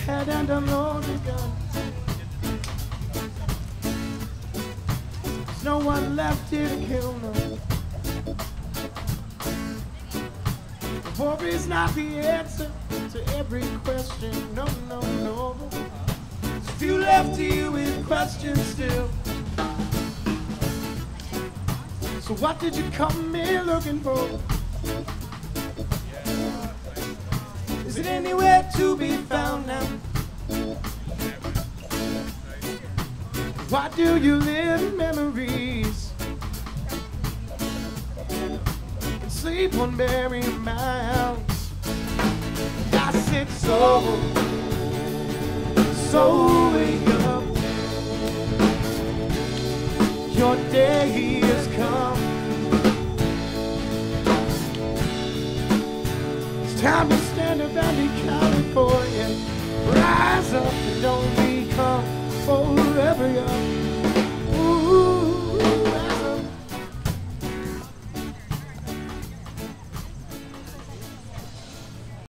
head and unload the gun. There's no one left here to kill me. War is not the answer to every question. No, no, no. There's few left to you with questions still. So what did you come here looking for? Is it anywhere to be found now? Why do you live in memories? And sleep on buried mounds. I said so, so wake up. Your day has come. Time to stand up and be California. Rise up and don't become forever young.